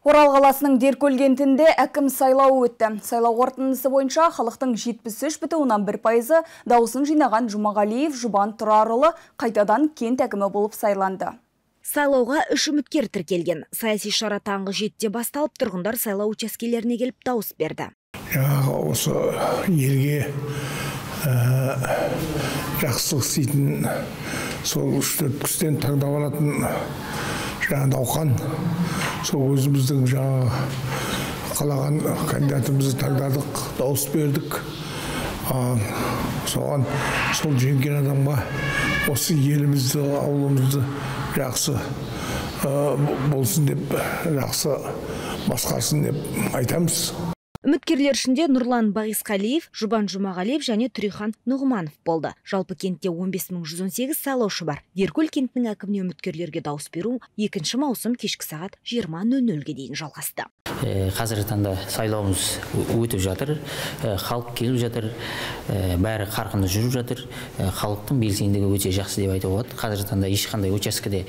Орал қаласының Деркөл кентінде әкім сайлауы өтті. Сайлау қорытындысы бойынша халықтың 73,1 пайызы дауысын жинаған Жұмағалиев Жұбан Тұрарұлы қайтадан кент әкімі болып сайланды. Сайлауға үш үміткер тіркелген. Саяси шара таңғы жетте басталып, тұрғындар сайлау учаскелеріне келіп дауыс берді. осы елге жақсылық істейтін сол үш төрт кісіден таңдап алатын жаңағы науқан сол өзіміздің жаңағы қалаған кандидатымызды таңдадық дауыс бердік. Соған сол жеңген адамға осы елімізді ауылымызды жақсы болсын деп жақсы басқарсын деп айтамыз. Үміткерлер ішінде Нұрлан Бағисқалиев, Жұбан Жұмағалиев және Түрехан Нұғыманов болды. Жалпы кентте 15118 сайлаушы бар. Деркөл кентінің әкіміне үміткерлерге дауыс беру 2 маусым кешкі сағат 20.00-ге дейін жалғасты. Қазіргі таңда сайлауымыз өтіп жатыр. Халық келіп жатыр. Бәрі қарқынды жүріп жатыр. Халықтың белсенділігі өте жақсы деп айтуға болады. Қазіргі таңда ешқандай учаскеде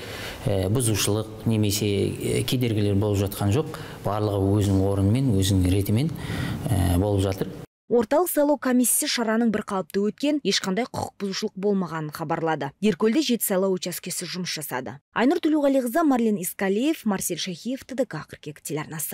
бұзушылық немесе кедергілер болып жатқан жоқ. Барлығы өзінің орнымен өзінің ретімен болып жатыр. Орталық сайлау комиссиясы шараның бір қалыпты өткен ешқандай құқық бұзушылық болмағанын хабарлады. Деркөлде жеті сайлау учаскесі жұмыс жасады. Айнұр төлеуғалиқызы марлен искалиев марсель шахиев тдк қыркүйек телеарнасы.